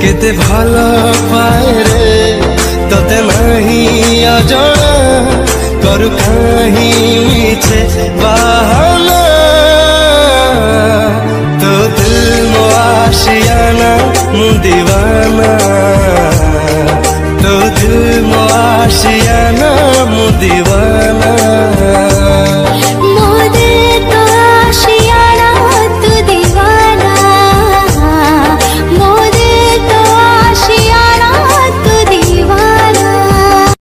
কেতে ভালো পায় রে, তোতে নাহি অজনা করু কাহি ইচ্ছে বাহানা, তো দিল মো আশিয়ানা মু দিওয়ানা তো দিল মো আশিয়ানা মু দিওয়ানা